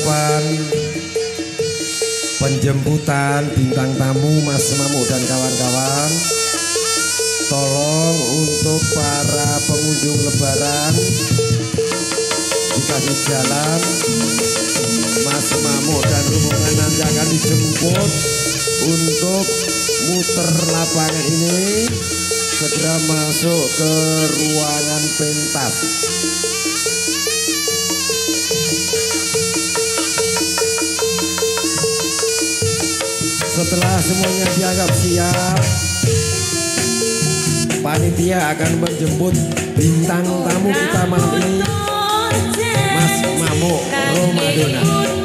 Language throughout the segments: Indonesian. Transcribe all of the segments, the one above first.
persiapan penjemputan bintang tamu Mas Mamu dan kawan-kawan. Tolong untuk para pengunjung lebaran dikasih jalan. Mas Mamu dan rombongan nanti akan dijemput untuk muter lapangan ini. Segera masuk ke ruangan pentas setelah semuanya dianggap siap panitia akan menjemput bintang tamu kita malam ini Mas Mamo Romadona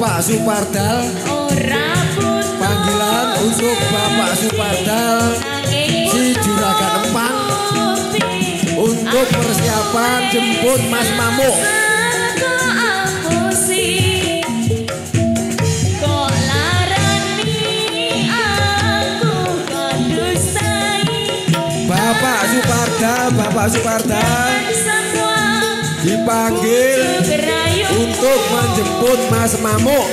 Bapak Supardal Panggilan untuk Bapak Supardal Si Juragan Empang Untuk persiapan jemput Mas Mamuk. Bapak Supardal Bapak Supardal dipanggil Mas Mamuk.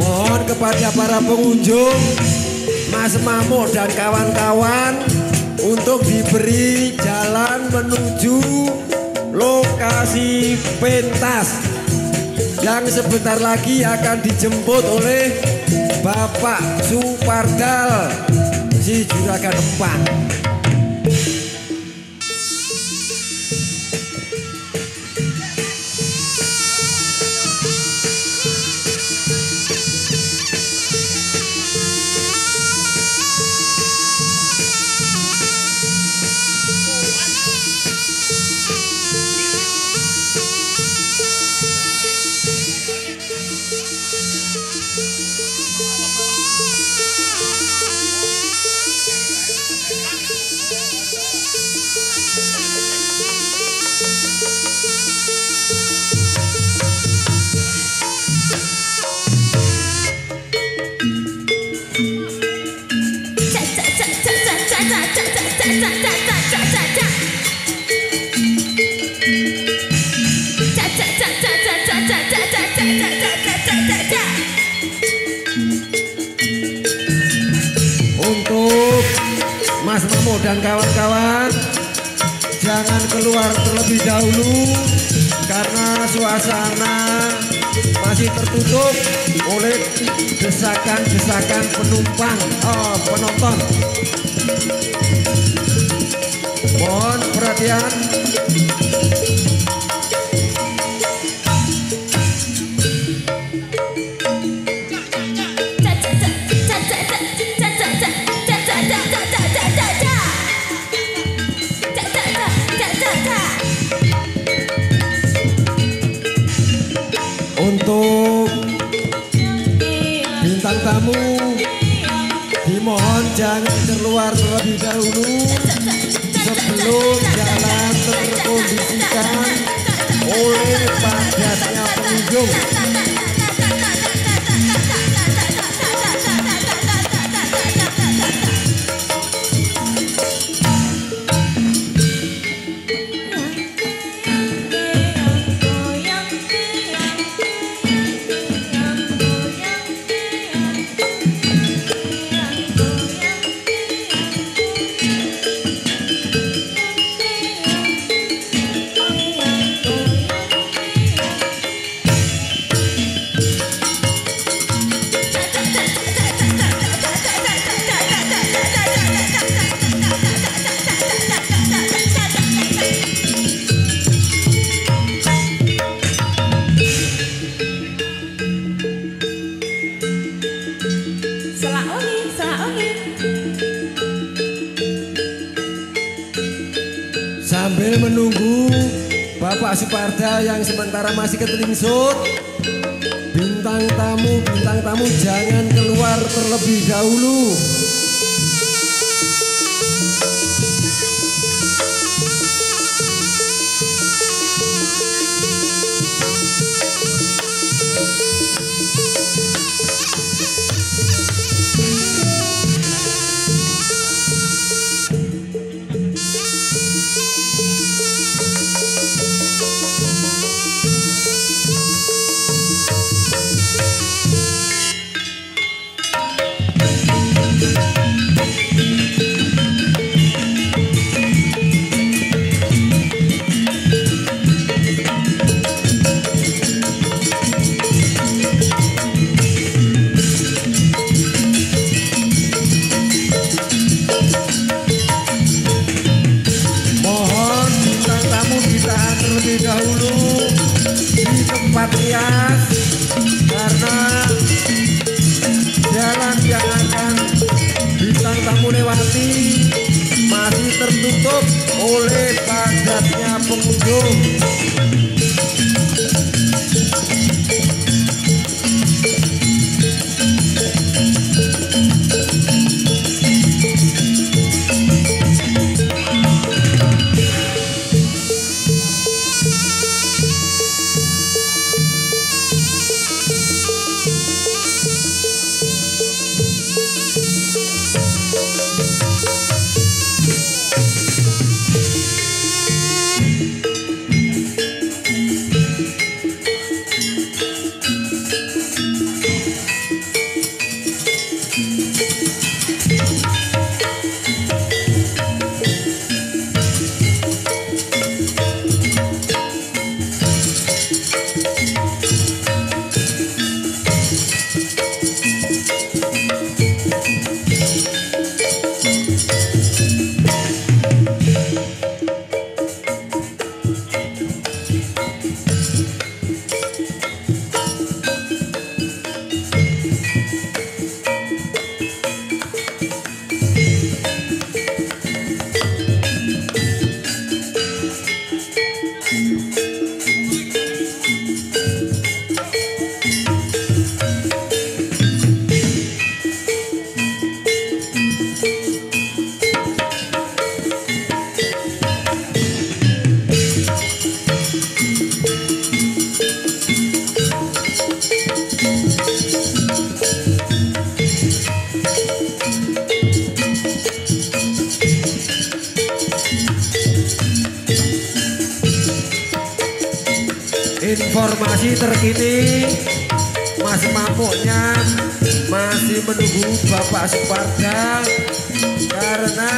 Mohon kepada para pengunjung Mas Mamuk dan kawan-kawan untuk diberi jalan menuju lokasi pentas yang sebentar lagi akan dijemput oleh Bapak Supardal si Juragan Empang. Dan kawan-kawan Jangan keluar terlebih dahulu Karena suasana masih tertutup oleh desakan-desakan penumpang oh, penonton. Mohon perhatian jangan keluar terlebih dahulu. Sebelum jalan terkondisikan oleh padatnya pengunjung Sambil menunggu Bapak Suparda yang sementara masih ketelingsut. Bintang tamu, bintang tamu jangan keluar terlebih dahulu yang akan bintang tamu lewati masih tertutup oleh padatnya pengunjung Informasi terkini Mas Mamuknya masih menunggu Bapak Suparda karena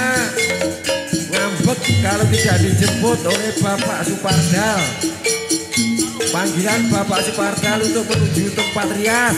ngambek kalau tidak dijemput oleh Bapak Suparda. Panggilan Bapak Suparda untuk menuju tempat rias.